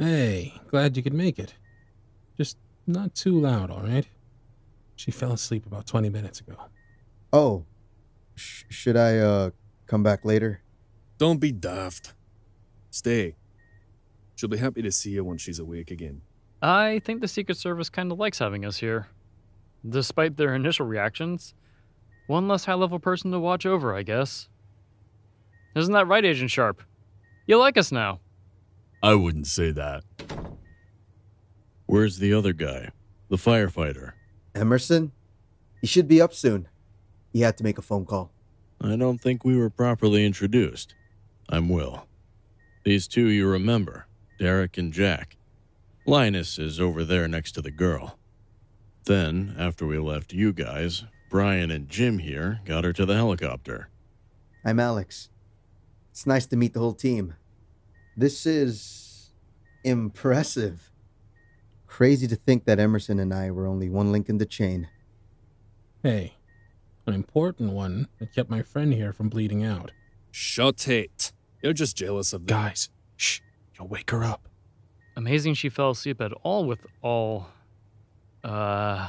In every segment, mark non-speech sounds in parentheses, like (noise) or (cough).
Hey, glad you could make it. Just not too loud, all right? She fell asleep about 20 minutes ago. Oh, sh- should I uh come back later? Don't be daft. Stay. She'll be happy to see you when she's awake again. I think the Secret Service kind of likes having us here. Despite their initial reactions, one less high level person to watch over, I guess. Isn't that right, Agent Sharpe? You like us now. I wouldn't say that. Where's the other guy? The firefighter. Emerson? He should be up soon. He had to make a phone call. I don't think we were properly introduced. I'm Will. These two you remember Derek and Jack. Linus is over there next to the girl. Then, after we left you guys, Brian and Jim here got her to the helicopter. I'm Alex. It's nice to meet the whole team. This is impressive. Crazy to think that Emerson and I were only one link in the chain. Hey, an important one that kept my friend here from bleeding out. Shut it. You're just jealous of them. Guys, shh, you'll wake her up. Amazing she fell asleep at all with all. Uh.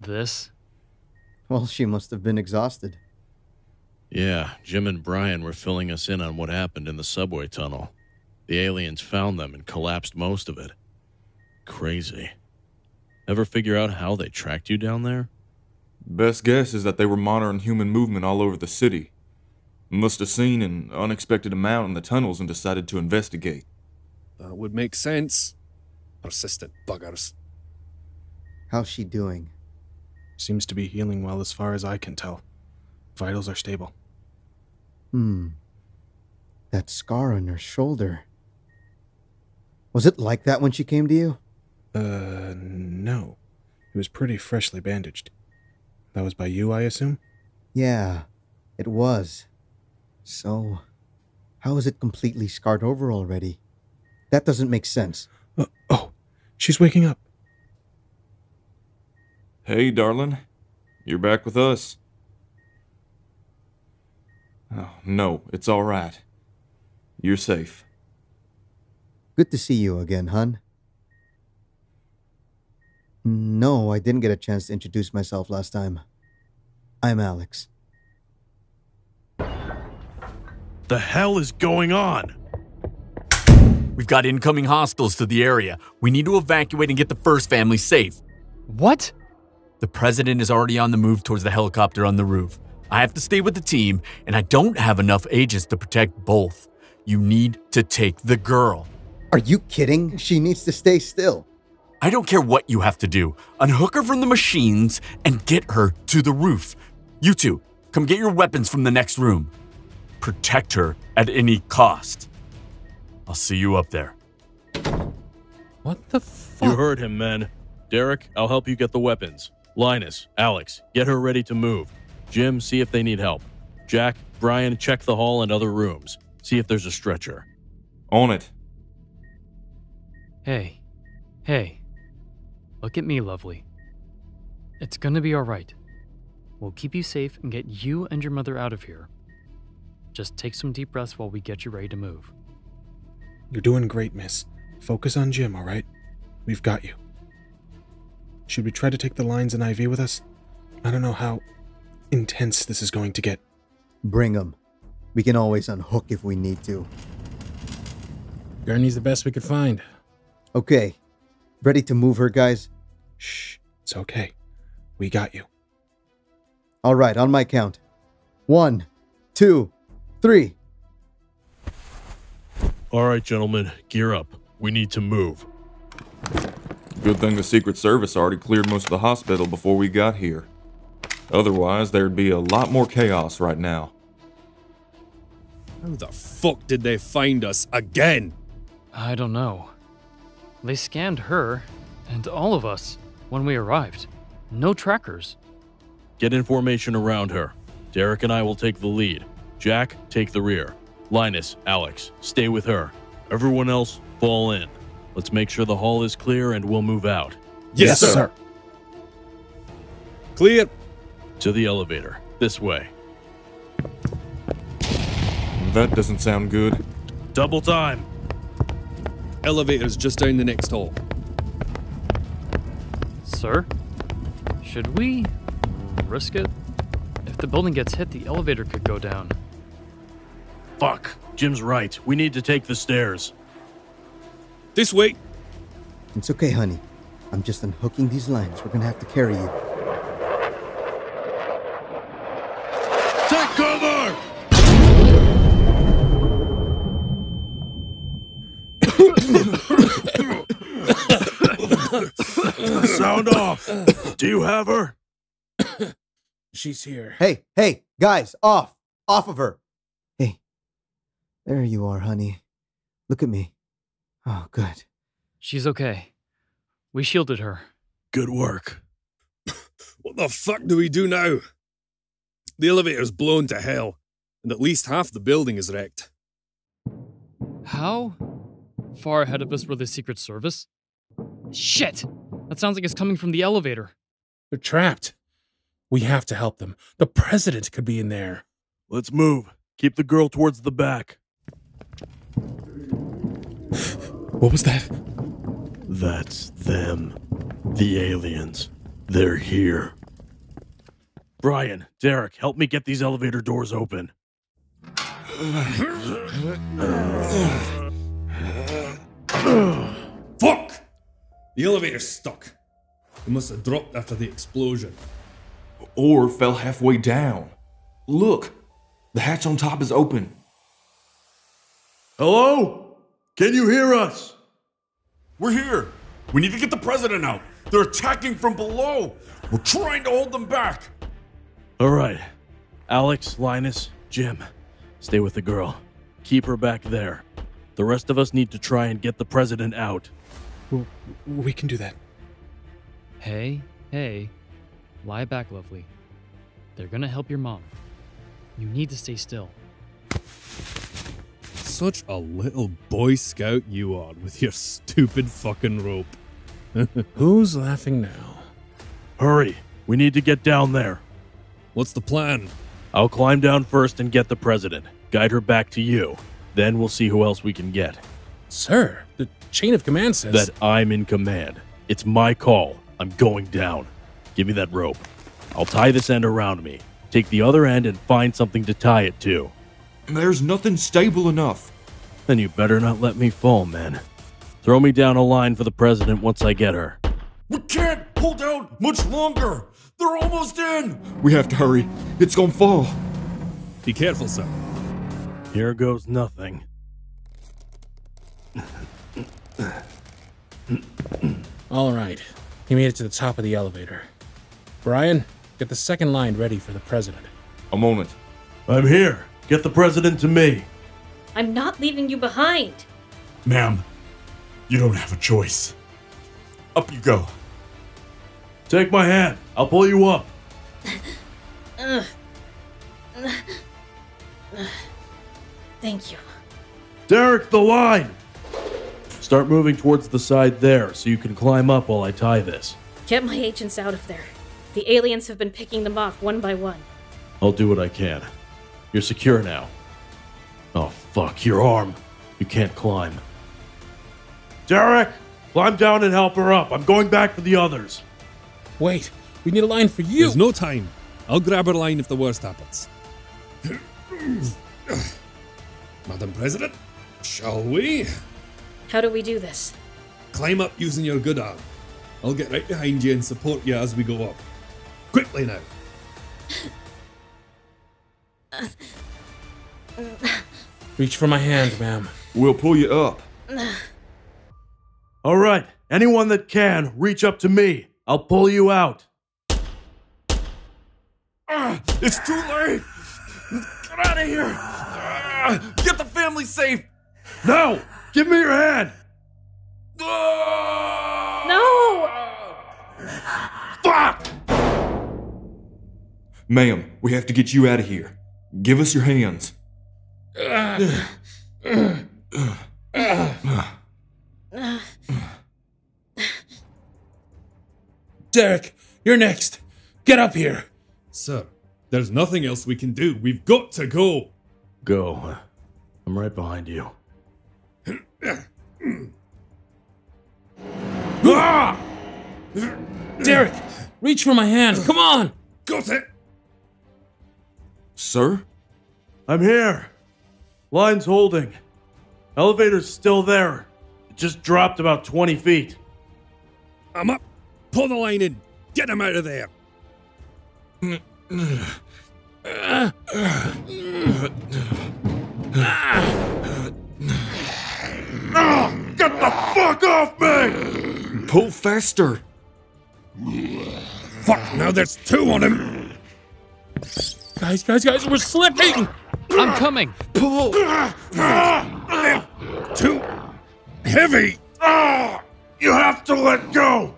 This? Well, she must have been exhausted. Yeah, Jim and Brian were filling us in on what happened in the subway tunnel. The aliens found them and collapsed most of it. Crazy. Ever figure out how they tracked you down there? Best guess is that they were monitoring human movement all over the city. Must have seen an unexpected amount in the tunnels and decided to investigate. That would make sense. Persistent buggers. How's she doing? Seems to be healing well as far as I can tell. Vitals are stable. Hmm. That scar on her shoulder. Was it like that when she came to you? Uh, no. It was pretty freshly bandaged. That was by you, I assume? Yeah, it was. So, how is it completely scarred over already? That doesn't make sense. Uh, oh, she's waking up. Hey, darling. You're back with us. Oh, no, it's all right. You're safe. Good to see you again, hun. No, I didn't get a chance to introduce myself last time. I'm Alex. The hell is going on? We've got incoming hostiles to the area. We need to evacuate and get the first family safe. What? The president is already on the move towards the helicopter on the roof. I have to stay with the team, and I don't have enough agents to protect both. You need to take the girl. Are you kidding? She needs to stay still. I don't care what you have to do. Unhook her from the machines and get her to the roof. You two, come get your weapons from the next room. Protect her at any cost. I'll see you up there. What the fuck? You heard him, men. Derek, I'll help you get the weapons. Linus, Alex, get her ready to move. Jim, see if they need help. Jack, Brian, check the hall and other rooms. See if there's a stretcher. On it. Hey. Hey. Look at me, lovely. It's gonna be alright. We'll keep you safe and get you and your mother out of here. Just take some deep breaths while we get you ready to move. You're doing great, miss. Focus on Jim, all right? We've got you. Should we try to take the lines and IV with us? I don't know how intense this is going to get. Bring 'em. We can always unhook if we need to. Gurney's the best we could find. Okay. Ready to move her, guys? Shh, it's okay. We got you. All right, on my count. One, two, three. All right, gentlemen, gear up. We need to move. Good thing the Secret Service already cleared most of the hospital before we got here. Otherwise, there'd be a lot more chaos right now. How the fuck did they find us again? I don't know. They scanned her and all of us when we arrived. No trackers. Get information around her. Derek and I will take the lead. Jack, take the rear. Linus, Alex, stay with her. Everyone else, fall in. Let's make sure the hall is clear and we'll move out. Yes, sir. Clear. To the elevator. This way. That doesn't sound good. Double time. Elevator's just down the next hall. Sir? Should we risk it? If the building gets hit, the elevator could go down. Fuck. Jim's right. We need to take the stairs. This way. It's okay, honey. I'm just unhooking these lines. We're gonna have to carry you. Take cover! (coughs) Sound off. Do you have her? She's here. Hey, hey, guys, off! Off of her! Hey, there you are, honey. Look at me. Oh, good. She's okay. We shielded her. Good work. What the fuck do we do now? The elevator's blown to hell, and at least half the building is wrecked. How far ahead of us were the Secret Service? Shit! That sounds like it's coming from the elevator. They're trapped. We have to help them. The president could be in there. Let's move. Keep the girl towards the back. What was that? That's them. The aliens. They're here. Brian, Derek, help me get these elevator doors open. Fuck! The elevator's stuck. It must have dropped after the explosion. Or fell halfway down. Look, the hatch on top is open. Hello? Can you hear us? We're here. We need to get the president out. They're attacking from below. We're trying to hold them back. All right. Alex, Linus, Jim, stay with the girl. Keep her back there. The rest of us need to try and get the president out. Well, we can do that. Hey, hey. Lie back, lovely. They're gonna help your mom. You need to stay still. Such a little boy scout you are with your stupid fucking rope. (laughs) Who's laughing now? Hurry. We need to get down there. What's the plan? I'll climb down first and get the president. Guide her back to you. Then we'll see who else we can get. Sir, the chain of command says That I'm in command. It's my call. I'm going down. Give me that rope. I'll tie this end around me. Take the other end and find something to tie it to. There's nothing stable enough. Then you better not let me fall, man. Throw me down a line for the president once I get her. We can't hold out much longer. They're almost in. We have to hurry. It's gonna fall. Be careful, sir. Here goes nothing. All right. He made it to the top of the elevator. Brian, get the second line ready for the president. A moment. I'm here. Get the president to me. I'm not leaving you behind. Ma'am, you don't have a choice. Up you go. Take my hand. I'll pull you up. Thank you. Derek, the line! Start moving towards the side there so you can climb up while I tie this. Get my agents out of there. The aliens have been picking them off one by one. I'll do what I can. You're secure now. Oh, fuck, your arm. You can't climb. Derek, climb down and help her up. I'm going back for the others. Wait, we need a line for you. There's no time. I'll grab her line if the worst happens. (coughs) Madam President, shall we? How do we do this? Climb up using your good arm. I'll get right behind you and support you as we go up. Quickly now. (laughs) Reach for my hand, ma'am. We'll pull you up. All right, anyone that can, reach up to me. I'll pull you out. Ah, it's too late. Get out of here. Ah, get the family safe. No! Give me your hand! Ah! No! Fuck! Ma'am, we have to get you out of here. Give us your hands. Derek, you're next. Get up here. Sir, there's nothing else we can do. We've got to go. Go. I'm right behind you. (coughs) Derek, reach for my hand. Come on. Got it. Sir? I'm here. Line's holding. Elevator's still there. It just dropped about 20 feet. I'm up. Pull the line in. Get him out of there. Ah, get the fuck off me! Pull faster! Fuck, now there's two on him. Guys, guys, guys, we're slipping. I'm coming. Pull! Too heavy. Ah! You have to let go!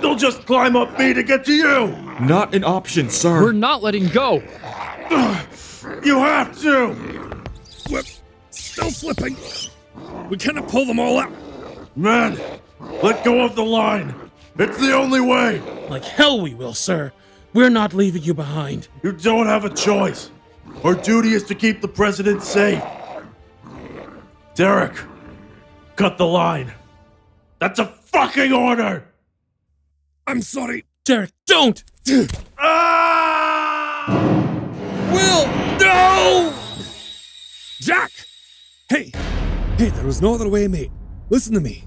They'll just climb up me to get to you! Not an option, sir. We're not letting go. You have to! We're still slipping. We cannot pull them all up. Man, let go of the line! It's the only way! Like hell we will, sir. We're not leaving you behind. You don't have a choice. Our duty is to keep the president safe. Derek, cut the line. That's a fucking order! I'm sorry. Derek, don't. Ah! Will, no! Jack! Hey! Hey, there was no other way, mate. Listen to me.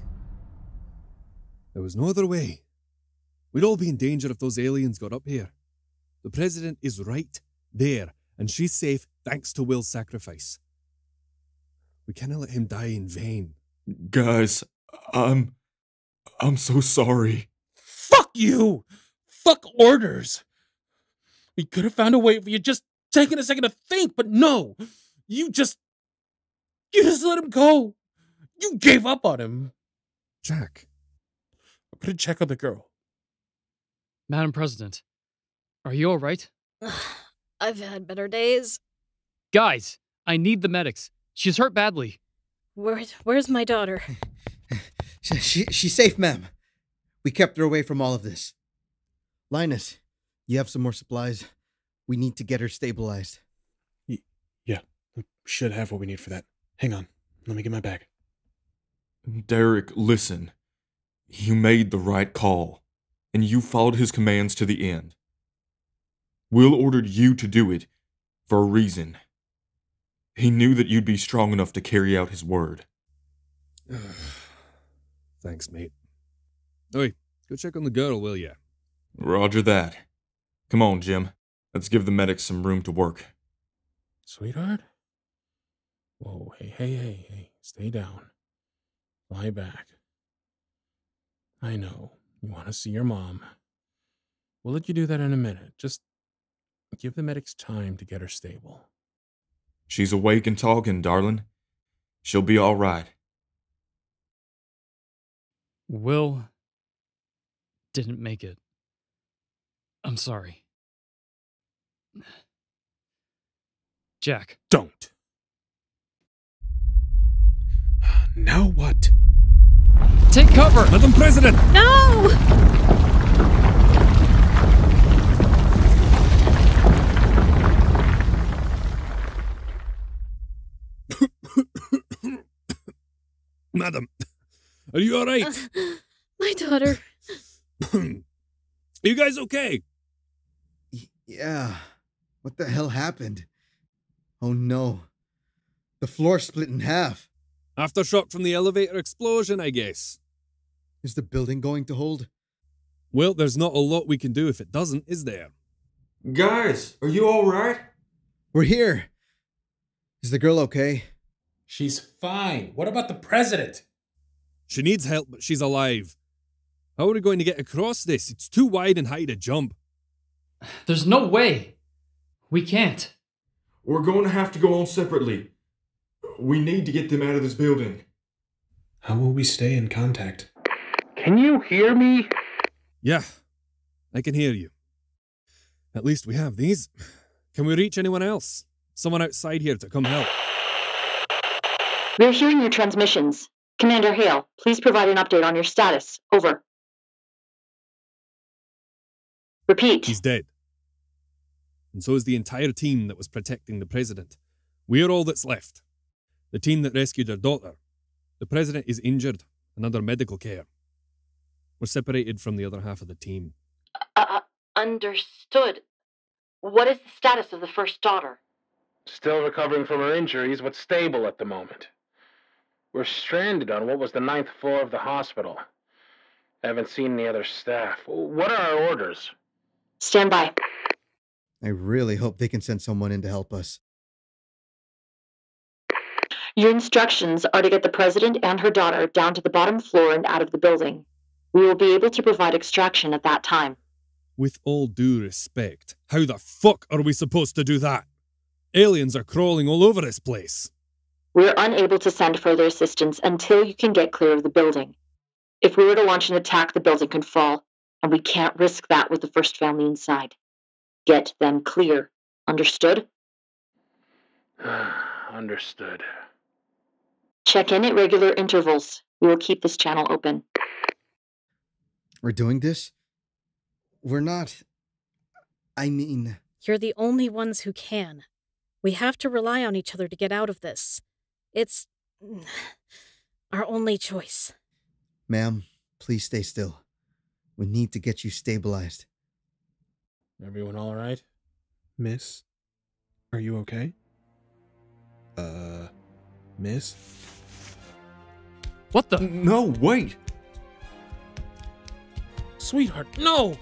There was no other way. We'd all be in danger if those aliens got up here. The president is right there, and she's safe thanks to Will's sacrifice. We cannot let him die in vain. Guys, I'm. I'm so sorry. Fuck you! Fuck orders! We could have found a way if you just taken a second to think, but no! You just. You just let him go! You gave up on him! Jack, I'm gonna check on the girl. Madam President, are you all right? I've had better days. Guys, I need the medics. She's hurt badly. Where, where's my daughter? (laughs) She, she, she's safe, ma'am. We kept her away from all of this. Linus, you have some more supplies. We need to get her stabilized. Yeah, we should have what we need for that. Hang on. Let me get my bag. Derek, listen. You made the right call, and you followed his commands to the end. Will ordered you to do it for a reason. He knew that you'd be strong enough to carry out his word. (sighs) Thanks, mate. Oi, go check on the girl, will ya? Roger that. Come on, Jim. Let's give the medics some room to work. Sweetheart? Whoa, hey, hey, hey, hey. Stay down. Lie back. I know. You want to see your mom. We'll let you do that in a minute. Just give the medics time to get her stable. She's awake and talking, darling. She'll be all right. Will didn't make it. I'm sorry. Jack, Don't. Now what? take cover! Madam President! No! Madam, are you alright? (laughs) My daughter. (clears throat) are you guys okay? Yeah. What the hell happened? Oh no. The floor split in half. Aftershock from the elevator explosion, I guess. Is the building going to hold? Well, there's not a lot we can do if it doesn't, is there? Guys, are you all right? We're here. Is the girl okay? She's fine. What about the president? She needs help, but she's alive. How are we going to get across this? It's too wide and high to jump. There's no way. We can't. We're going to have to go on separately. We need to get them out of this building. How will we stay in contact? Can you hear me? Yeah, I can hear you. At least we have these. Can we reach anyone else? Someone outside here to come help. We're hearing your transmissions. Commander Hale, please provide an update on your status. Over. Repeat. He's dead. And so is the entire team that was protecting the president. We're all that's left. The team that rescued her daughter. The president is injured and under medical care. We're separated from the other half of the team. Uh, understood. What is the status of the first daughter? Still recovering from her injuries, but stable at the moment. We're stranded on what was the ninth floor of the hospital. Haven't seen any other staff. What are our orders? Stand by. I really hope they can send someone in to help us. Your instructions are to get the president and her daughter down to the bottom floor and out of the building. We will be able to provide extraction at that time. With all due respect, how the fuck are we supposed to do that? Aliens are crawling all over this place. We're unable to send further assistance until you can get clear of the building. If we were to launch an attack, the building could fall, and we can't risk that with the first family inside. Get them clear. Understood? (sighs) Understood. Check in at regular intervals. We will keep this channel open. We're doing this? We're not. I mean, You're the only ones who can. We have to rely on each other to get out of this. It's our only choice. ma'am, please stay still. We need to get you stabilized. Everyone all right? Miss? Are you okay? Uh, Miss? What the? No, wait! Sweetheart, no!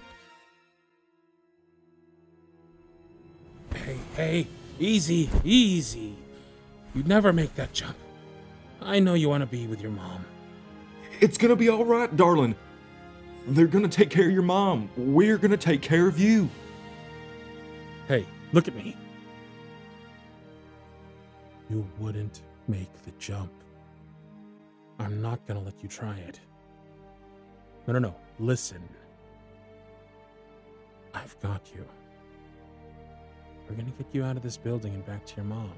Hey, hey, easy, easy. You'd never make that jump. I know you want to be with your mom. It's gonna be alright, darling. They're gonna take care of your mom. We're gonna take care of you. Hey, look at me. You wouldn't make the jump. I'm not gonna let you try it. No, no, no. Listen. I've got you. We're gonna get you out of this building and back to your mom.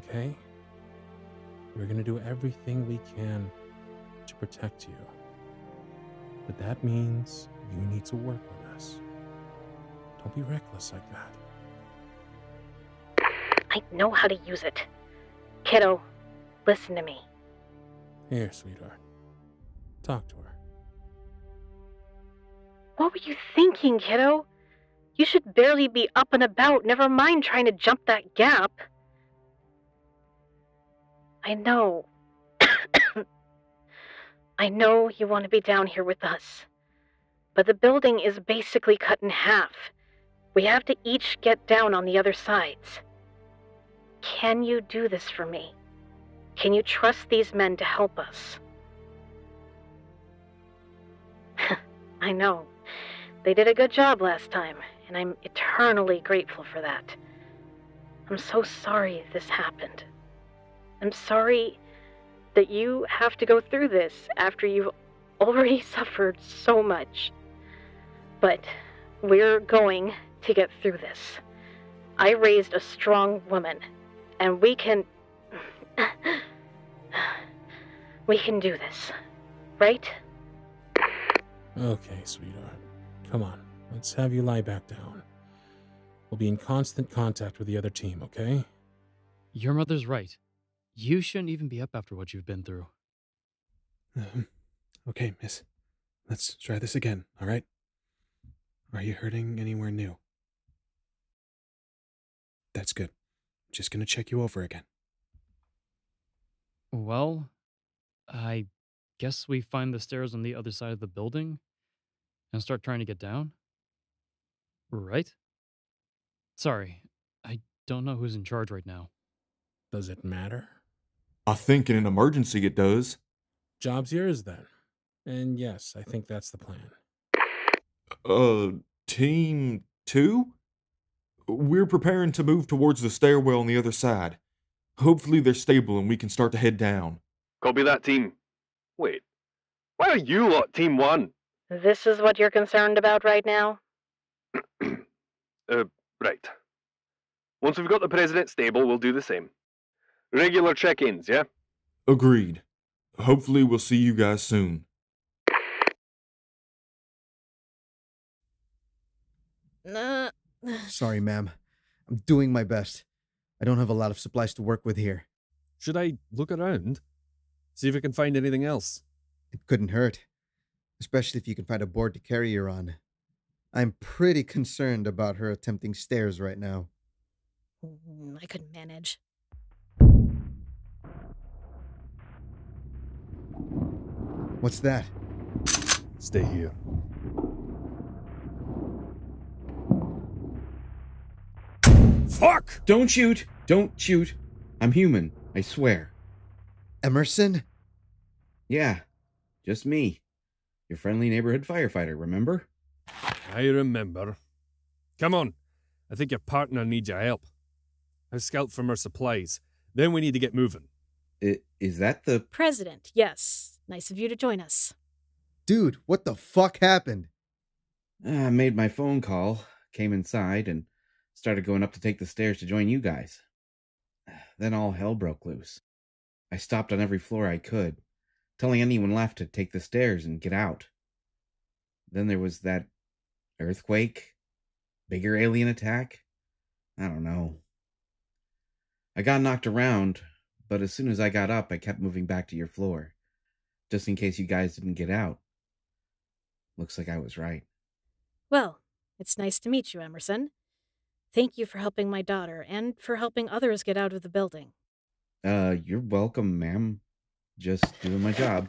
Okay? We're gonna do everything we can to protect you. But that means you need to work with us. Don't be reckless like that. I know how to use it. Kiddo, listen to me. Here, sweetheart. Talk to her. What were you thinking, kiddo? You should barely be up and about, never mind trying to jump that gap. I know. (coughs) I know you want to be down here with us. But the building is basically cut in half. We have to each get down on the other sides. Can you do this for me? Can you trust these men to help us? (laughs) I know. They did a good job last time, and I'm eternally grateful for that. I'm so sorry this happened. I'm sorry that you have to go through this after you've already (laughs) suffered so much. But we're going to get through this. I raised a strong woman, and we can. (sighs) we can do this, right? Okay, sweetheart. Come on. Let's have you lie back down. We'll be in constant contact with the other team, okay? Your mother's right. You shouldn't even be up after what you've been through. Um, okay, miss. Let's try this again, all right? Are you hurting anywhere new? That's good. Just gonna check you over again. Well, I guess we find the stairs on the other side of the building and start trying to get down? Right? Sorry, I don't know who's in charge right now. Does it matter? I think in an emergency it does. Job's yours then. And yes, I think that's the plan. Uh, team two? We're preparing to move towards the stairwell on the other side. Hopefully they're stable and we can start to head down. Copy that, team. Wait, why are you lot team one? This is what you're concerned about right now? (clears throat) Uh, right. Once we've got the president stable, we'll do the same. Regular check ins, yeah? Agreed. Hopefully we'll see you guys soon. Uh, (sighs) Sorry, ma'am. I'm doing my best. I don't have a lot of supplies to work with here. Should I look around? See if I can find anything else? It couldn't hurt, especially if you can find a board to carry her on. I'm pretty concerned about her attempting stairs right now. mm, I could manage. What's that? Stay here. Fuck! Don't shoot! Don't shoot! I'm human, I swear. Emerson? Yeah, just me. Your friendly neighborhood firefighter, remember? I remember. Come on. I think your partner needs your help. I've scalped from her supplies. Then we need to get moving. I, is that the. President, yes. Nice of you to join us. Dude, what the fuck happened? Ah, I made my phone call, came inside, and started going up to take the stairs to join you guys. (sighs) Then all hell broke loose. I stopped on every floor I could, telling anyone left to take the stairs and get out. Then there was that earthquake, bigger alien attack. I don't know. I got knocked around, but as soon as I got up, I kept moving back to your floor, just in case you guys didn't get out. Looks like I was right. Well, it's nice to meet you, Emerson. Thank you for helping my daughter and for helping others get out of the building. Uh, you're welcome, ma'am. Just doing my job.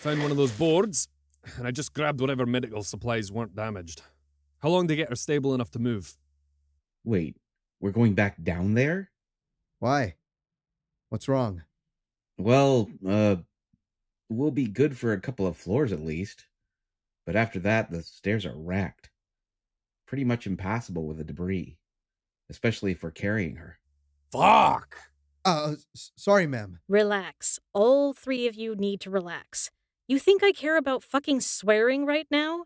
Found one of those boards, and I just grabbed whatever medical supplies weren't damaged. How long to get her stable enough to move? Wait, we're going back down there? Why? What's wrong? Well, uh, we'll be good for a couple of floors at least. But after that, the stairs are racked. Pretty much impassable with the debris, especially for carrying her. Fuck! Uh, s- sorry, ma'am. Relax. All three of you need to relax. You think I care about fucking swearing right now?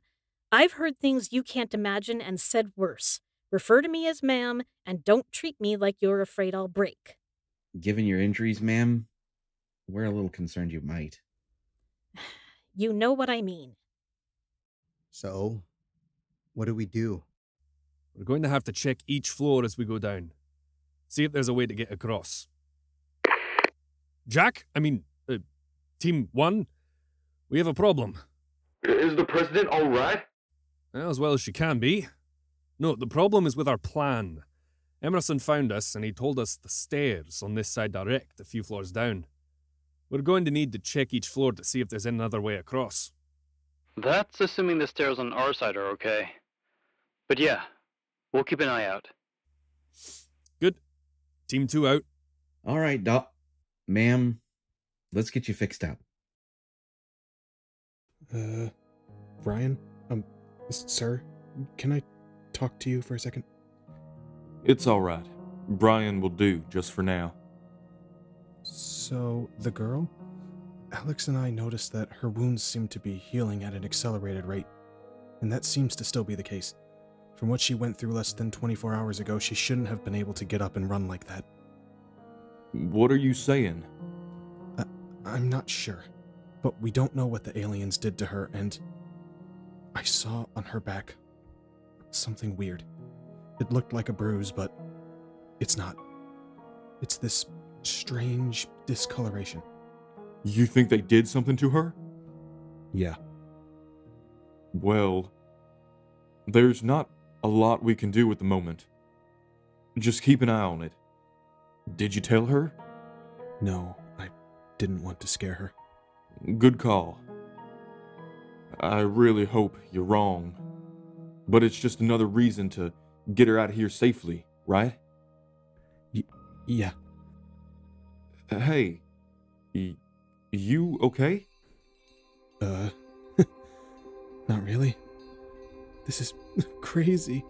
I've heard things you can't imagine and said worse. Refer to me as ma'am and don't treat me like you're afraid I'll break. Given your injuries, ma'am, we're a little concerned you might. You know what I mean. So, what do we do? We're going to have to check each floor as we go down. See if there's a way to get across. Jack, I mean, uh, Team 1, we have a problem. Is the president all right? As well as she can be. No, the problem is with our plan. Emerson found us and he told us the stairs on this side direct, a few floors down. We're going to need to check each floor to see if there's another way across. That's assuming the stairs on our side are okay. But yeah, we'll keep an eye out. Good. Team 2 out. All right, doc. Ma'am, let's get you fixed up. Uh, Brian? Um, sir, can I talk to you for a second? It's all right. Brian will do just for now. So, the girl? Alex and I noticed that her wounds seemed to be healing at an accelerated rate, and that seems to still be the case. From what she went through less than 24 hours ago, she shouldn't have been able to get up and run like that. What are you saying? I, I'm not sure, but we don't know what the aliens did to her, and I saw on her back something weird. It looked like a bruise, but it's not. It's this strange discoloration. You think they did something to her? Yeah. Well, there's not a lot we can do at the moment. Just keep an eye on it. Did you tell her? No, I didn't want to scare her. Good call. I really hope you're wrong. But it's just another reason to get her out of here safely, right? Yeah. Hey, you okay? Uh, (laughs) not really. This is (laughs) crazy.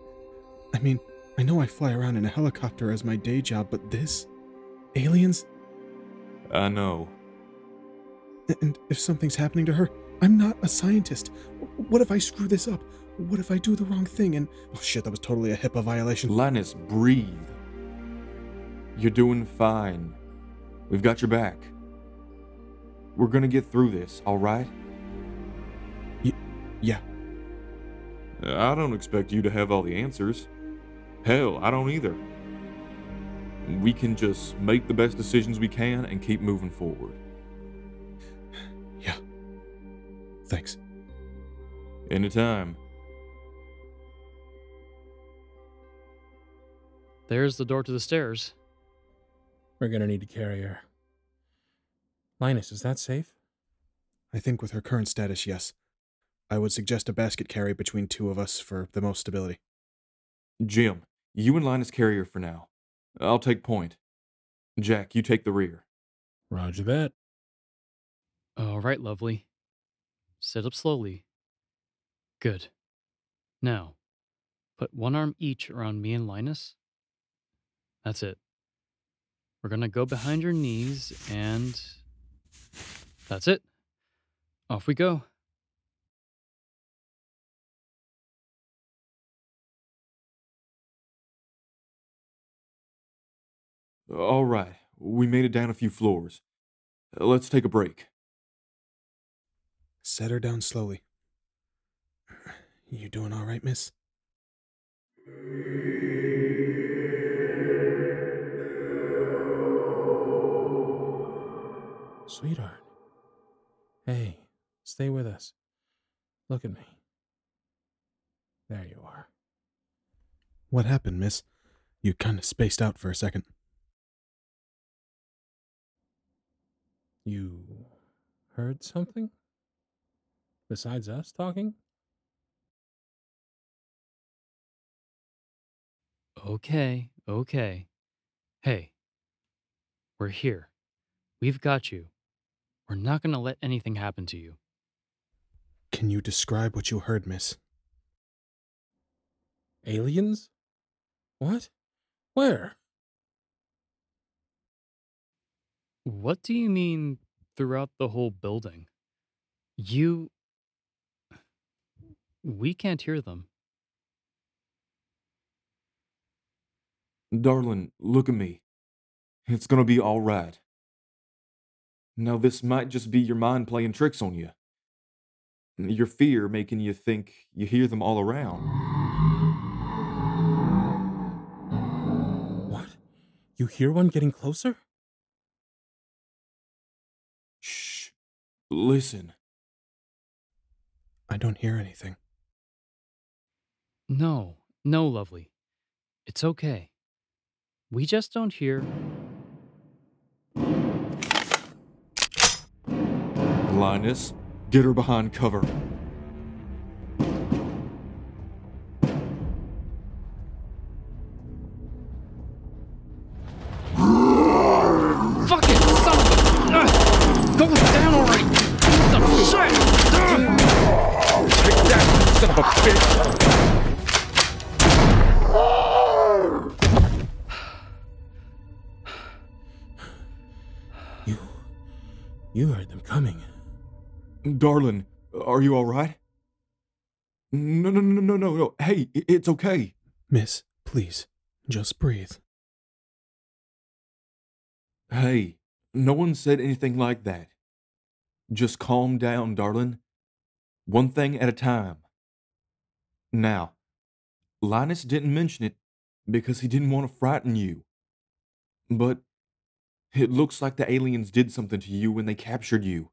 I mean, I know I fly around in a helicopter as my day job, but this? Aliens? I know. And if something's happening to her, I'm not a scientist. What if I screw this up? What if I do the wrong thing and. Oh shit, that was totally a HIPAA violation. Linus, breathe. You're doing fine. We've got your back. We're gonna get through this, alright? yeah. Uh, I don't expect you to have all the answers. Hell, I don't either. We can just make the best decisions we can and keep moving forward. (sighs) Yeah. Thanks. Anytime. There's the door to the stairs. We're gonna need to carry her. Linus, is that safe? I think with her current status, yes. I would suggest a basket carry between two of us for the most stability. Jim, you and Linus carry her for now. I'll take point. Jack, you take the rear. Roger that. All right, lovely. Sit up slowly. Good. Now, put one arm each around me and Linus. That's it. We're going to go behind your knees and. That's it. Off we go. All right, we made it down a few floors. Uh, let's take a break. Set her down slowly. You doing all right, miss? Sweetheart. Hey, stay with us. Look at me. There you are. What happened, miss? You kind of spaced out for a second. You heard something? Besides us talking? Okay, okay. Hey, we're here. We've got you. We're not going to let anything happen to you. Can you describe what you heard, miss? Aliens? What? Where? What do you mean throughout the whole building? You. We can't hear them. Darling, look at me. It's gonna be all right. Now, this might just be your mind playing tricks on you. Your fear making you think you hear them all around. What? You hear one getting closer? Shh. Listen. I don't hear anything. No, no, lovely. It's okay. We just don't hear. Linus, get her behind cover. Darling, are you all right? No, no, no, no, no, no. Hey, it's okay. Miss, please, just breathe. Hey, no one said anything like that. Just calm down, darling. One thing at a time. Now, Linus didn't mention it because he didn't want to frighten you. But it looks like the aliens did something to you when they captured you.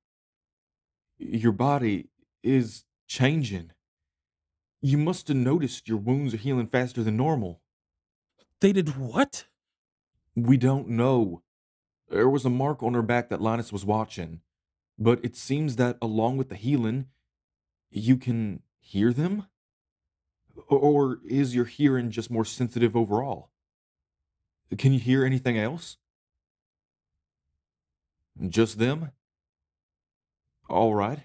Your body is changing. You must have noticed your wounds are healing faster than normal. They did what? We don't know. There was a mark on her back that Linus was watching, but it seems that along with the healing, you can hear them? Or is your hearing just more sensitive overall? Can you hear anything else? Just them? All right.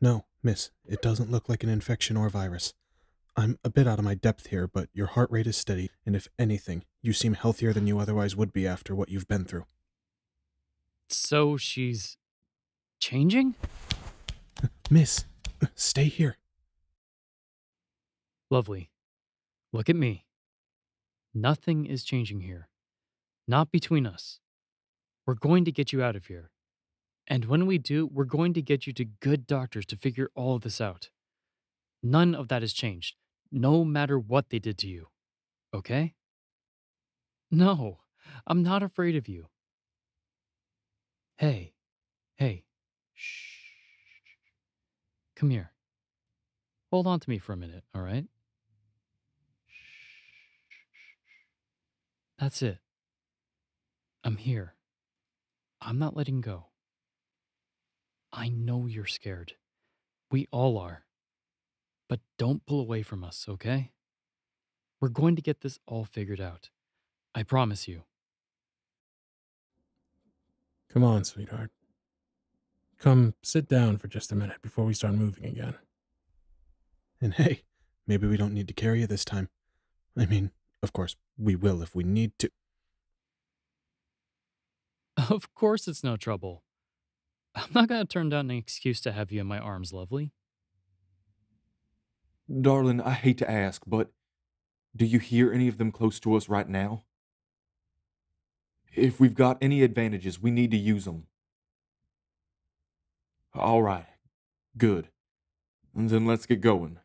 No, miss, it doesn't look like an infection or virus. I'm a bit out of my depth here, but your heart rate is steady, and if anything, you seem healthier than you otherwise would be after what you've been through. So she's. changing? (laughs) Miss, (clears throat) stay here. Lovely. Look at me. Nothing is changing here. Not between us. We're going to get you out of here. And when we do, we're going to get you to good doctors to figure all of this out. None of that has changed, no matter what they did to you. Okay? No, I'm not afraid of you. Hey, hey, shh. Come here. Hold on to me for a minute, all right? That's it. I'm here. I'm not letting go. I know you're scared. We all are. But don't pull away from us, okay? We're going to get this all figured out. I promise you. Come on, sweetheart. Come sit down for just a minute before we start moving again. And hey, maybe we don't need to carry you this time. I mean, of course, we will if we need to. (laughs) Of course it's no trouble. I'm not going to turn down an excuse to have you in my arms, lovely. Darling, I hate to ask, but do you hear any of them close to us right now? If we've got any advantages, we need to use them. All right. Good. And then let's get going.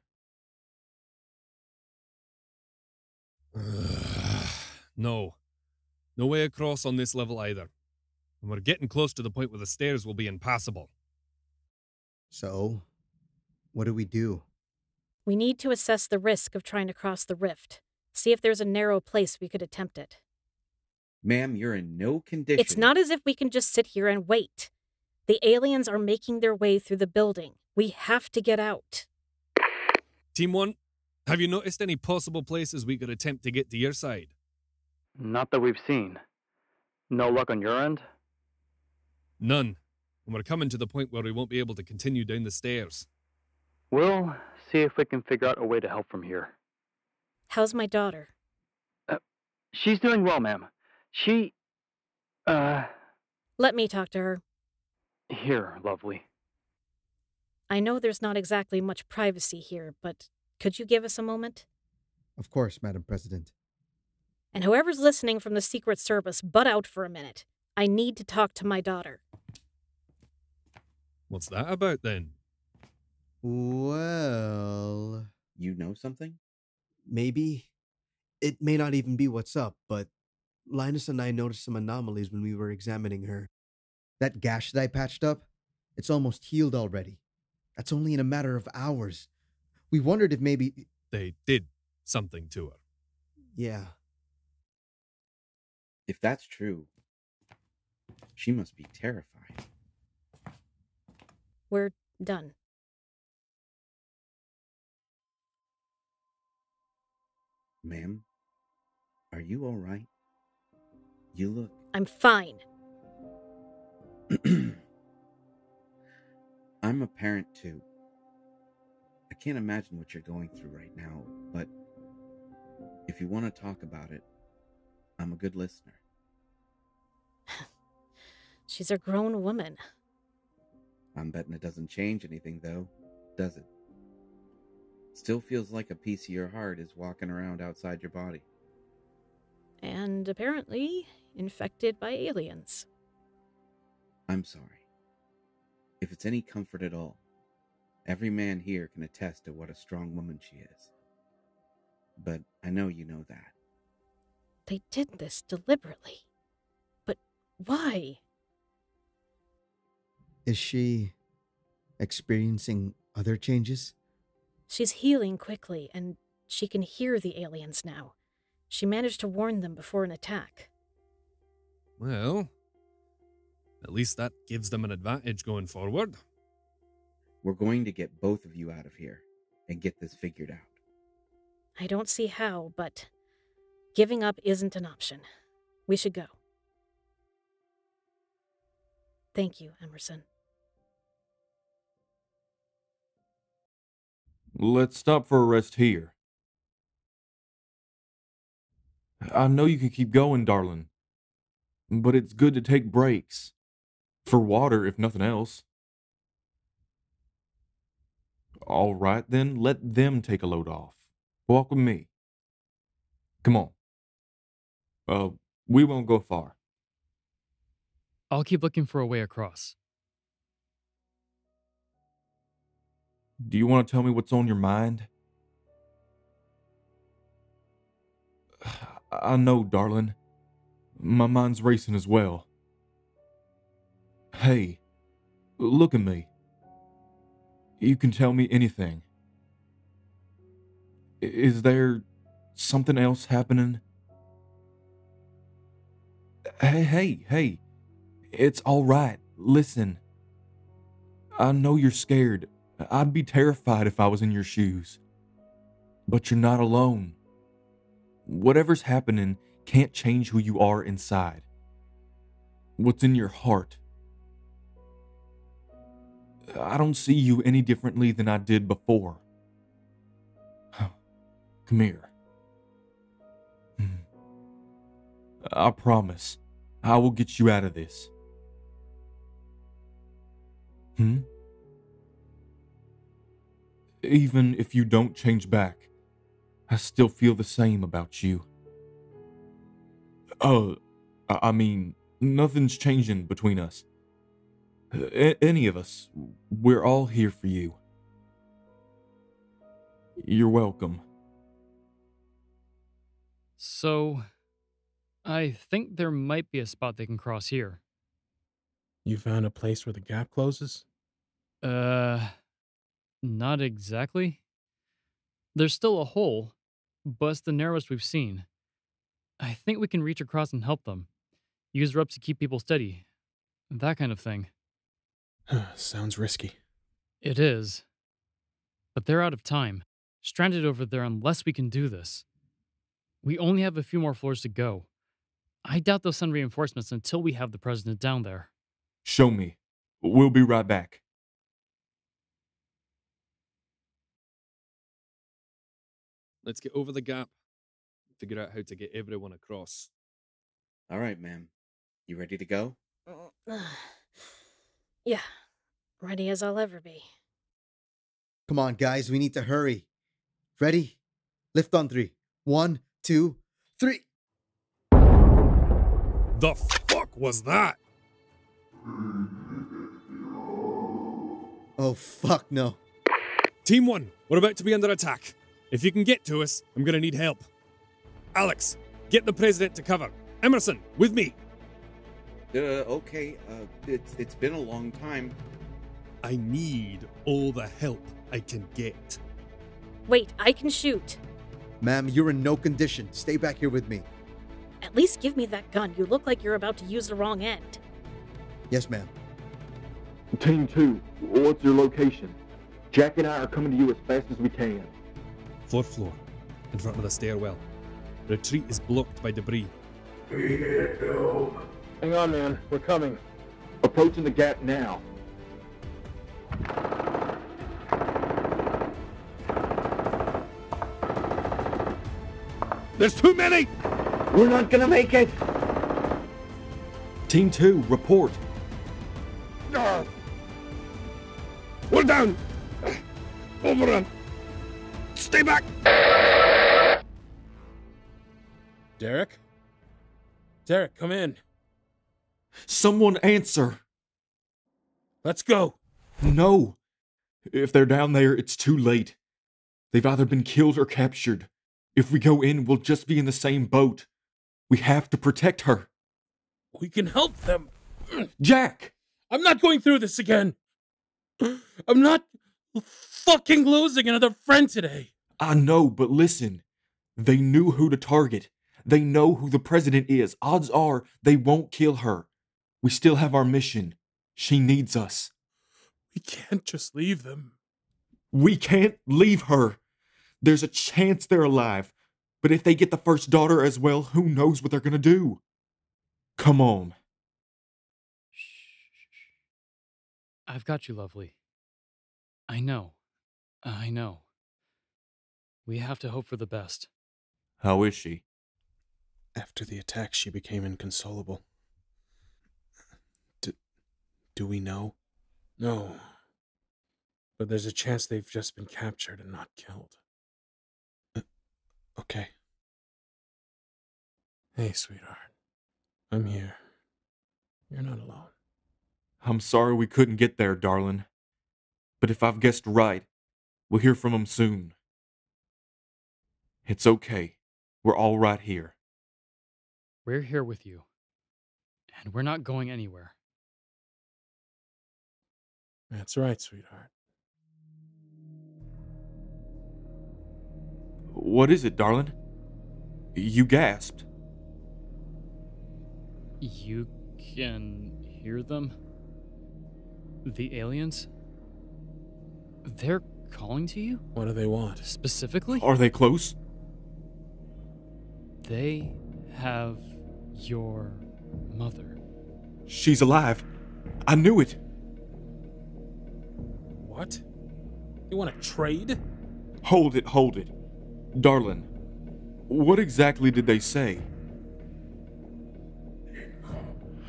(sighs) no. No way across on this level either. And we're getting close to the point where the stairs will be impassable. So, what do we do? We need to assess the risk of trying to cross the rift. See if there's a narrow place we could attempt it. Ma'am, you're in no condition. It's not as if we can just sit here and wait. The aliens are making their way through the building. We have to get out. Team 1, have you noticed any possible places we could attempt to get to your side? Not that we've seen. No luck on your end? None. And we're coming to the point where we won't be able to continue down the stairs. We'll see if we can figure out a way to help from here. How's my daughter? Uh, she's doing well, ma'am. She. Uh. Let me talk to her. Here, lovely. I know there's not exactly much privacy here, but could you give us a moment? Of course, Madam President. And whoever's listening from the Secret Service, butt out for a minute. I need to talk to my daughter. What's that about then? Well. You know something? Maybe. It may not even be what's up, but Linus and I noticed some anomalies when we were examining her. That gash that I patched up, it's almost healed already. That's only in a matter of hours. We wondered if maybe. They did something to her. Yeah. If that's true, she must be terrified. We're done. Ma'am, are you all right? You look. I'm fine. (clears throat) I'm a parent too. I can't imagine what you're going through right now, but if you want to talk about it, I'm a good listener. (sighs) She's a grown woman. I'm betting it doesn't change anything, though, does it? Still feels like a piece of your heart is walking around outside your body. And apparently infected by aliens. I'm sorry. If it's any comfort at all, every man here can attest to what a strong woman she is. But I know you know that. They did this deliberately. But why? Is she experiencing other changes? She's healing quickly, and she can hear the aliens now. She managed to warn them before an attack. Well, at least that gives them an advantage going forward. We're going to get both of you out of here and get this figured out. I don't see how, but giving up isn't an option. We should go. Thank you, Emerson. Let's stop for a rest here. I know you can keep going, darling, but it's good to take breaks. For water, if nothing else. All right, then, let them take a load off. Walk with me. Come on. Uh, we won't go far. I'll keep looking for a way across. Do you want to tell me what's on your mind? (sighs) I know, darling. My mind's racing as well. Hey, look at me. You can tell me anything. Is there something else happening? Hey, hey, hey. It's all right. Listen. I know you're scared. I'd be terrified if I was in your shoes. But you're not alone. Whatever's happening can't change who you are inside. What's in your heart. I don't see you any differently than I did before. (sighs) Come here. I promise, I will get you out of this. Hmm? Even if you don't change back, I still feel the same about you. Uh, I I mean, nothing's changing between us. A- any of us, we're all here for you. You're welcome. So, I think there might be a spot they can cross here. You found a place where the gap closes? Uh, not exactly. There's still a hole, but it's the narrowest we've seen. I think we can reach across and help them. Use ropes to keep people steady. That kind of thing. Sounds risky. It is. But they're out of time, stranded over there unless we can do this. We only have a few more floors to go. I doubt they'll send reinforcements until we have the president down there. Show me. We'll be right back. Let's get over the gap. Figure out how to get everyone across. All right, ma'am. You ready to go? Mm, yeah, ready as I'll ever be. Come on, guys, we need to hurry. Ready? Lift on three. One, two, three. The fuck was that? Oh, fuck no. Team 1, we're about to be under attack. If you can get to us, I'm gonna need help. Alex, get the president to cover. Emerson, with me. Uh, okay. Uh, it's it's been a long time. I need all the help I can get. Wait, I can shoot. Ma'am, you're in no condition. Stay back here with me. At least give me that gun. You look like you're about to use the wrong end. Yes, ma'am. Team 2, what's your location? Jack and I are coming to you as fast as we can. Fourth floor, in front of the stairwell. Retreat is blocked by debris. Hang on, man. We're coming. Approaching the gap now. There's too many! We're not gonna make it! Team 2, report. Ah. We're down! Overrun! Stay back! Derek? Derek, come in. Someone answer! Let's go. No! If they're down there, it's too late. They've either been killed or captured. If we go in, we'll just be in the same boat. We have to protect her. We can help them. Jack! I'm not going through this again. I'm not fucking losing another friend today. I know, but listen. They knew who to target. They know who the president is. Odds are they won't kill her. We still have our mission. She needs us. We can't just leave them. We can't leave her. There's a chance they're alive. But if they get the first daughter as well, who knows what they're gonna do? Come on. Shh. I've got you, lovely. I know. I know. We have to hope for the best. How is she? After the attack, she became inconsolable. Do, do we know? No. But there's a chance they've just been captured and not killed. Uh, okay. Hey, sweetheart. I'm here. You're not alone. I'm sorry we couldn't get there, darling. But if I've guessed right, We'll hear from them soon. It's okay. We're all right here. We're here with you. And we're not going anywhere. That's right, sweetheart. What is it, darling? You gasped. You can hear them? The aliens? They're calling to you? What do they want? Specifically? Are they close? They have your mother. She's alive. I knew it. What? You want to trade? Hold it, hold it. Darlin, what exactly did they say?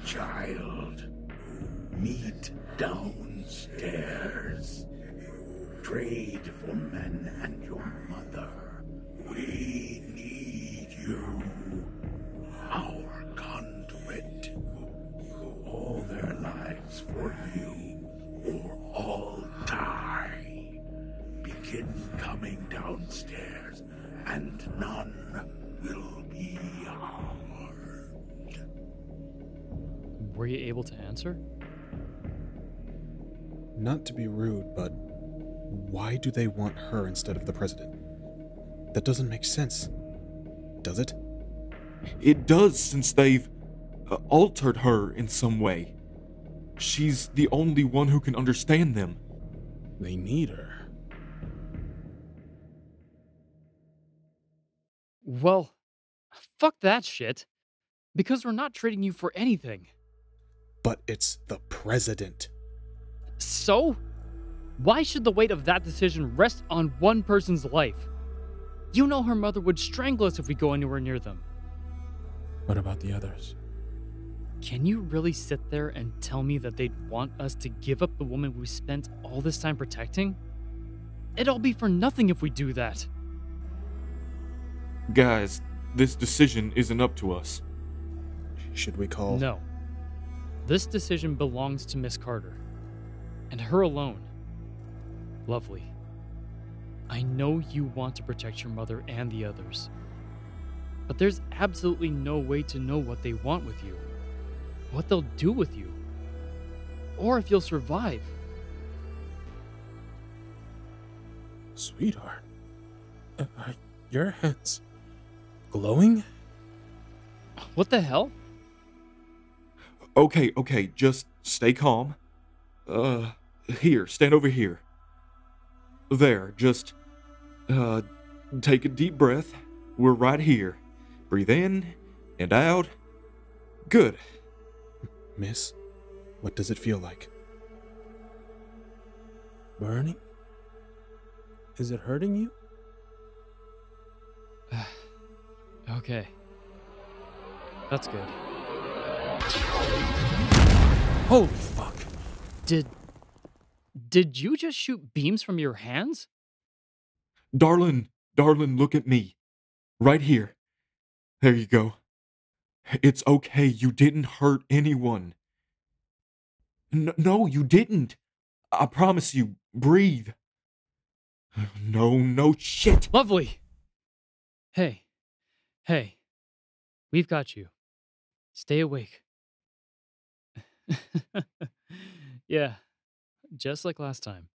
Child, meet downstairs. Trade for men and your mother. We answer? Not to be rude, but why do they want her instead of the president? That doesn't make sense. Does it? It does since they've uh, altered her in some way. She's the only one who can understand them. They need her. Well, fuck that shit. Because we're not trading you for anything. But it's the president. So? Why should the weight of that decision rest on one person's life? You know her mother would strangle us if we go anywhere near them. What about the others? Can you really sit there and tell me that they'd want us to give up the woman we spent all this time protecting? It'll be for nothing if we do that. Guys, this decision isn't up to us. Should we call? No. This decision belongs to Miss Carter. And her alone. Lovely. I know you want to protect your mother and the others. But there's absolutely no way to know what they want with you, what they'll do with you, or if you'll survive. Sweetheart, are your hands glowing? What the hell? Okay, okay, just stay calm. Uh, here, stand over here. There, just, uh, take a deep breath. We're right here. Breathe in and out. Good. Miss, what does it feel like? Burning? Is it hurting you? (sighs) Okay. That's good. Holy fuck. Did. Did you just shoot beams from your hands? Darlin, darlin, look at me. Right here. There you go. It's okay, you didn't hurt anyone. N- no, you didn't. I promise you. Breathe. No, no shit. Lovely. Hey. Hey. We've got you. Stay awake. (laughs) yeah. Just like last time.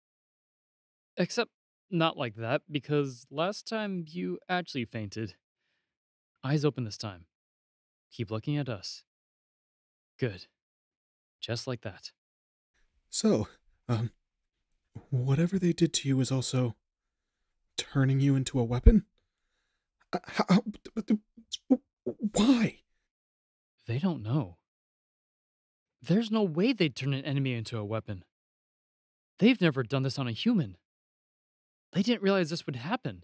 Except not like that, because last time you actually fainted. Eyes open this time. Keep looking at us. Good. Just like that. So, um, whatever they did to you is also turning you into a weapon? Uh, How, why? They don't know. There's no way they'd turn an enemy into a weapon. They've never done this on a human. They didn't realize this would happen.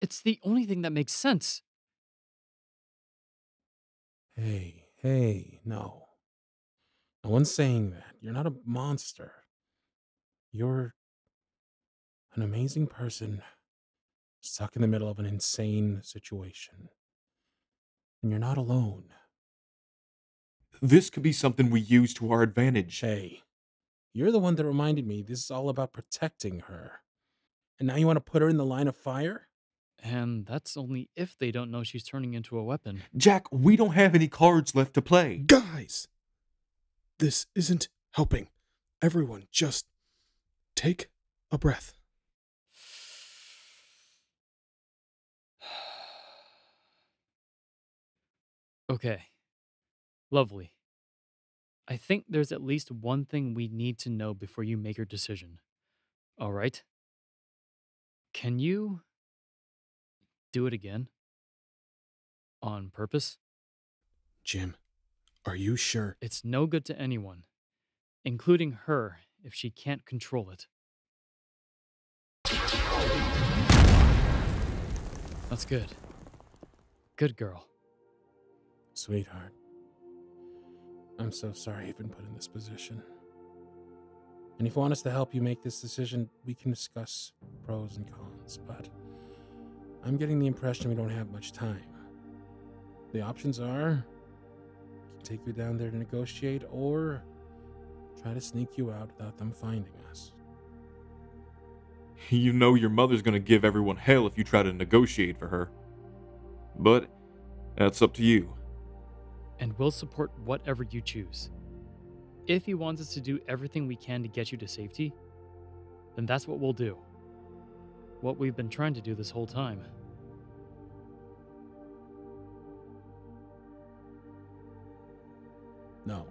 It's the only thing that makes sense. Hey, hey, no. No one's saying that. You're not a monster. You're an amazing person stuck in the middle of an insane situation. And you're not alone. This could be something we use to our advantage. Hey, you're the one that reminded me this is all about protecting her. And now you want to put her in the line of fire? And that's only if they don't know she's turning into a weapon. Jack, we don't have any cards left to play. Guys! This isn't helping. Everyone, just take a breath. (sighs) Okay. Lovely. I think there's at least one thing we need to know before you make your decision. All right? Can you do it again? On purpose? Jim, are you sure? It's no good to anyone, including her, if she can't control it. That's good. Good girl. Sweetheart, I'm so sorry you've been put in this position. And if you want us to help you make this decision, we can discuss pros and cons, but I'm getting the impression we don't have much time. The options are take you down there to negotiate or try to sneak you out without them finding us. (laughs) You know your mother's gonna give everyone hell if you try to negotiate for her. But that's up to you. And we'll support whatever you choose. If he wants us to do everything we can to get you to safety, then that's what we'll do. What we've been trying to do this whole time. No.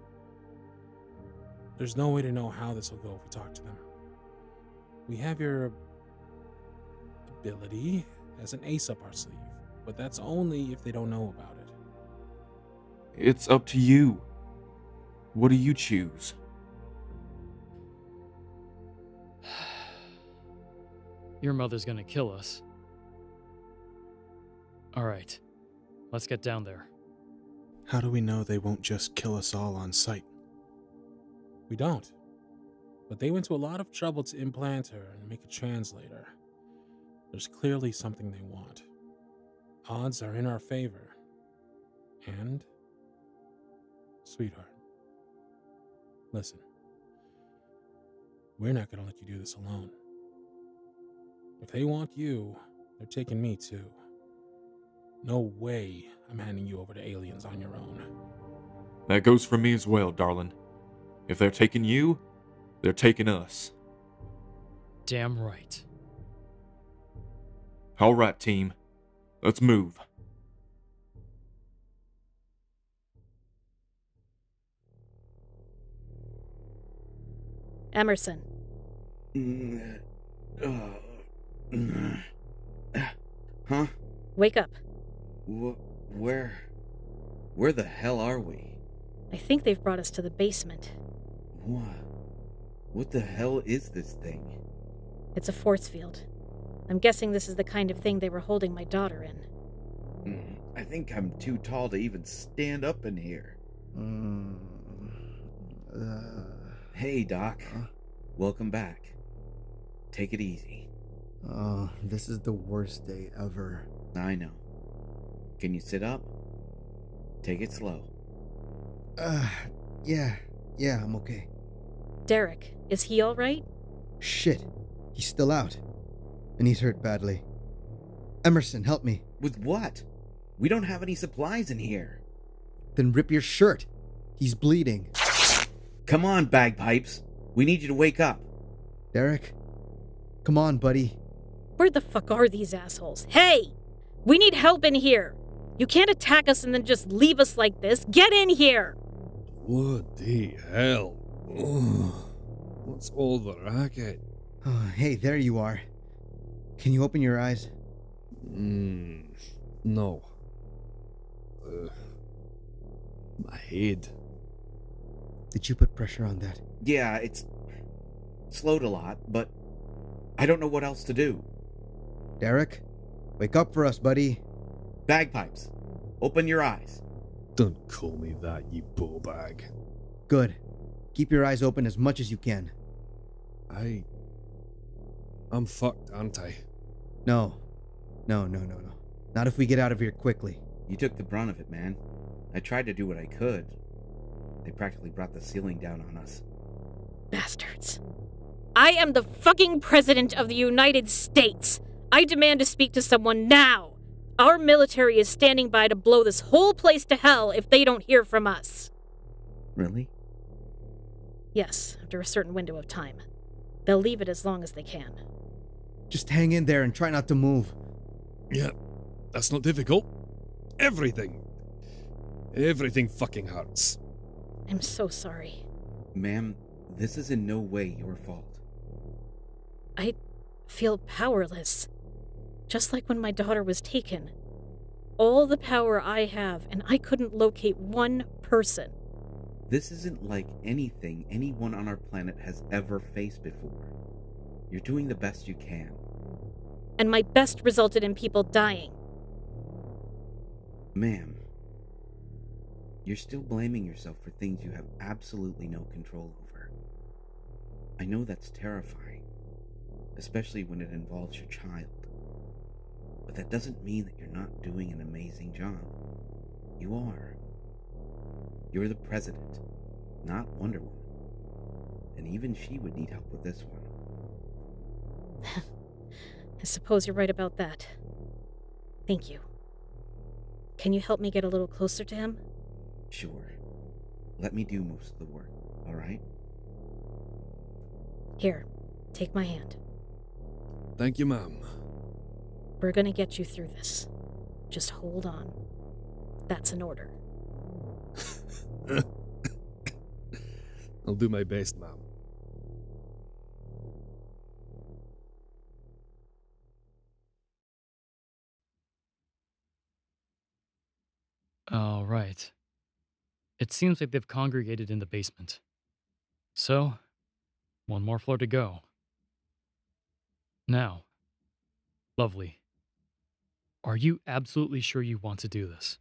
There's no way to know how this will go if we talk to them. We have your ability as an ace up our sleeve, but that's only if they don't know about it. It's up to you. What do you choose? (sighs) Your mother's gonna kill us. Alright, let's get down there. How do we know they won't just kill us all on sight? We don't. But they went to a lot of trouble to implant her and make a translator. There's clearly something they want. Odds are in our favor. And, sweetheart, listen. We're not going to let you do this alone. If they want you, they're taking me too. No way I'm handing you over to aliens on your own. That goes for me as well, darling. If they're taking you, they're taking us. Damn right. All right, team. Let's move. Emerson. Huh? Wake up. Wh- where? Where the hell are we? I think they've brought us to the basement. What? What the hell is this thing? It's a force field. I'm guessing this is the kind of thing they were holding my daughter in. Mm, I think I'm too tall to even stand up in here. Mm, uh, Hey, Doc. Welcome back. Take it easy. oh, this is the worst day ever. I know. Can you sit up? Take it slow. Uh, yeah, yeah, I'm okay. Derek, is he alright? Shit, he's still out. And he's hurt badly. Emerson, help me. With what? We don't have any supplies in here. Then rip your shirt. He's bleeding. Come on, bagpipes. We need you to wake up. Derek, come on, buddy. Where the fuck are these assholes? Hey! We need help in here! You can't attack us and then just leave us like this. Get in here! What the hell? Ugh. What's all the racket? Oh, hey, there you are. Can you open your eyes? Mm, no. Ugh. my head. Did you put pressure on that? Yeah, it's slowed a lot, but I don't know what else to do. Derek, wake up for us, buddy. Bagpipes, open your eyes. Don't call me that, you bag. Good. Keep your eyes open as much as you can. I. I'm fucked, aren't I? No. No, no, no, no. Not if we get out of here quickly. You took the brunt of it, man. I tried to do what I could. They practically brought the ceiling down on us. Bastards. I am the fucking President of the United States. I demand to speak to someone now. Our military is standing by to blow this whole place to hell if they don't hear from us. Really? Yes, after a certain window of time. They'll leave it as long as they can. Just hang in there and try not to move. Yeah, that's not difficult. Everything. Everything fucking hurts. I'm so sorry. Ma'am, this is in no way your fault. I feel powerless. Just like when my daughter was taken. All the power I have, and I couldn't locate one person. This isn't like anything anyone on our planet has ever faced before. You're doing the best you can. And my best resulted in people dying. Ma'am, you're still blaming yourself for things you have absolutely no control over. I know that's terrifying, especially when it involves your child. But that doesn't mean that you're not doing an amazing job. You are. You're the president, not Wonder Woman. And even she would need help with this one. (laughs) I suppose you're right about that. Thank you. Can you help me get a little closer to him? Sure. Let me do most of the work, alright? Here, take my hand. Thank you, ma'am. We're gonna get you through this. Just hold on. That's an order. (laughs) I'll do my best, ma'am. All right. It seems like they've congregated in the basement. So, one more floor to go. Now, lovely. Are you absolutely sure you want to do this?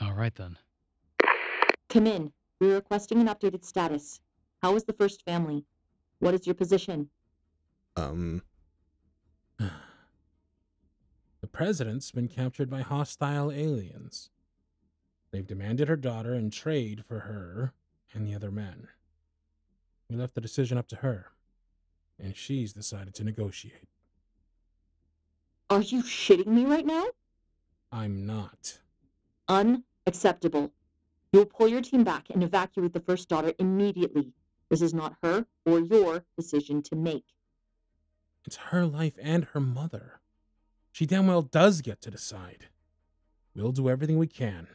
All right then. Come in. We're requesting an updated status. How is the first family? What is your position? Um, (sighs) The president's been captured by hostile aliens. They've demanded her daughter in trade for her and the other men. We left the decision up to her, and she's decided to negotiate. Are you shitting me right now? I'm not. Unacceptable. You'll pull your team back and evacuate the first daughter immediately. This is not her or your decision to make. It's her life and her mother. She damn well does get to decide. We'll do everything we can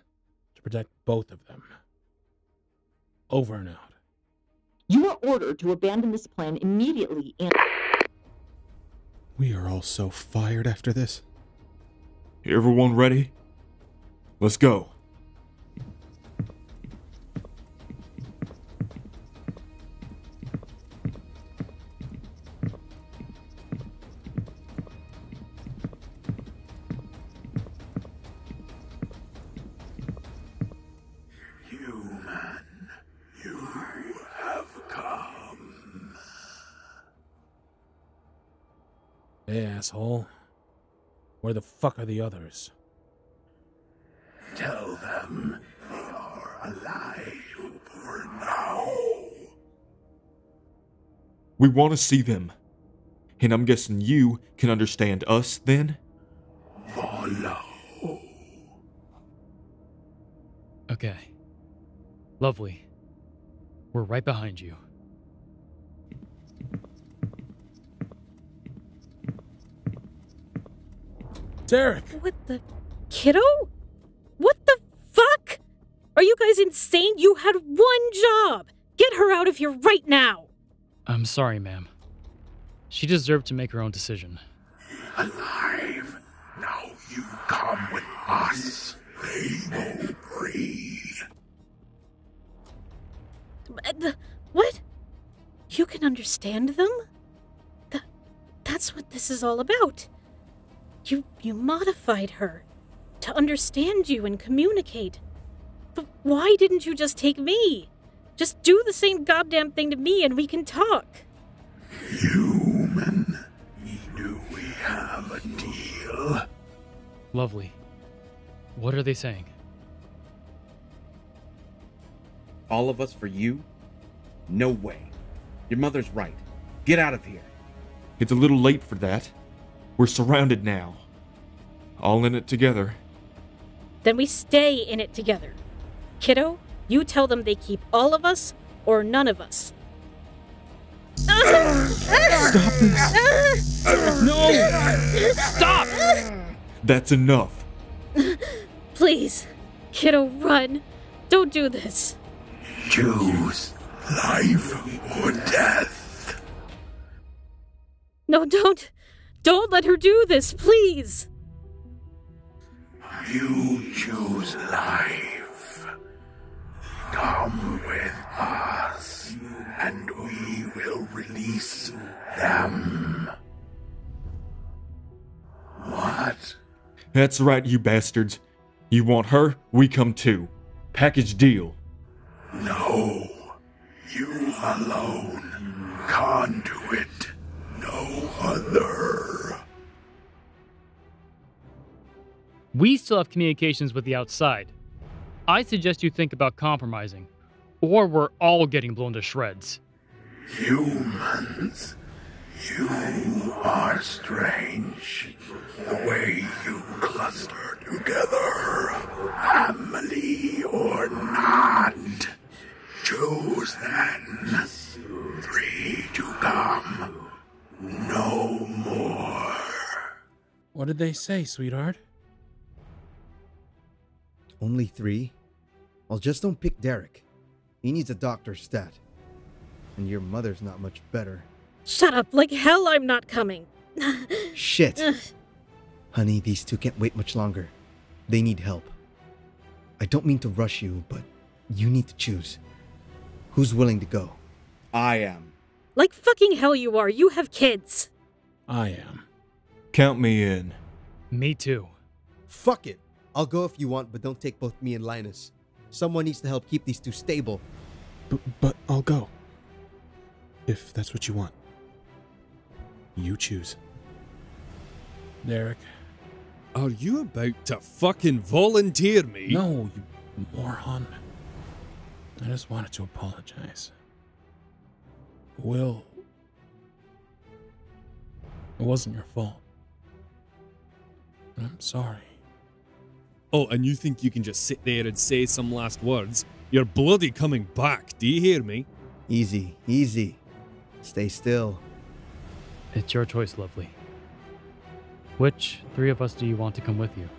protect both of them. Over and out. You are ordered to abandon this plan immediately and. we are all so fired after this. Everyone ready? Let's go. Where the fuck are the others? Tell them they are alive for now. We want to see them. And I'm guessing you can understand us then? Follow. Okay. Lovely. We're right behind you. Derek! What the? Kiddo? What the fuck? Are you guys insane? You had one job! Get her out of here right now! I'm sorry, ma'am. She deserved to make her own decision. Alive. Now you come with us. Rainbow Breed. Uh, the- What? You can understand them? That, that's what this is all about. You, you modified her to understand you and communicate. But why didn't you just take me? Just do the same goddamn thing to me and we can talk. Human. Do we have a deal? Lovely. What are they saying? All of us for you? No way. Your mother's right. Get out of here. It's a little late for that. We're surrounded now. All in it together. Then we stay in it together. Kiddo, you tell them they keep all of us or none of us. Stop this! No! Stop! That's enough. Please, kiddo, run. Don't do this. Choose life or death. No, don't. Don't let her do this, please. You choose life. Come with us, and we will release them. What? That's right, you bastards. You want her? We come too. Package deal. No. You alone. Conduit. We still have communications with the outside. I suggest you think about compromising, or we're all getting blown to shreds. Humans. You are strange. The way you cluster together. Family or not. Choose then. Three to come. No more. What did they say, sweetheart? Only three? Well, just don't pick Derek. He needs a doctor's stat. And your mother's not much better. Shut up, like hell I'm not coming. (laughs) Shit. Honey, these two can't wait much longer. They need help. I don't mean to rush you, but you need to choose. Who's willing to go? I am. Like fucking hell you are. You have kids. I am. Count me in. Me too. Fuck it. I'll go if you want, but don't take both me and Linus. Someone needs to help keep these two stable. But, but I'll go. If that's what you want. You choose. Derek. Are you about to fucking volunteer me? No, you moron. I just wanted to apologize. Will. It wasn't your fault. I'm sorry. Oh, and you think you can just sit there and say some last words? You're bloody coming back, do you hear me? Easy, easy. Stay still. It's your choice, Lovely. Which three of us do you want to come with you?